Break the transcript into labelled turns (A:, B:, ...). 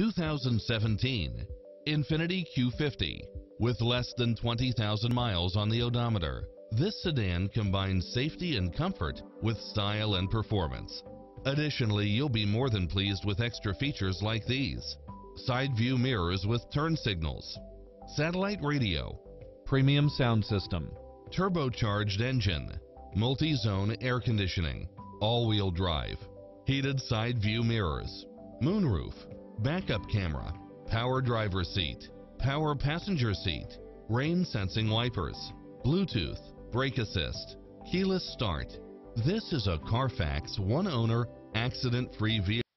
A: 2017 Infiniti Q50 with less than 20,000 miles on the odometer. This sedan combines safety and comfort with style and performance. Additionally, you'll be more than pleased with extra features like these. Side view mirrors with turn signals, satellite radio,
B: premium sound system,
A: turbocharged engine, multi-zone air conditioning, all-wheel drive, heated side view mirrors, moonroof, backup camera, power driver seat, power passenger seat, rain sensing wipers, Bluetooth, brake assist, keyless start. This is a Carfax one owner accident free vehicle.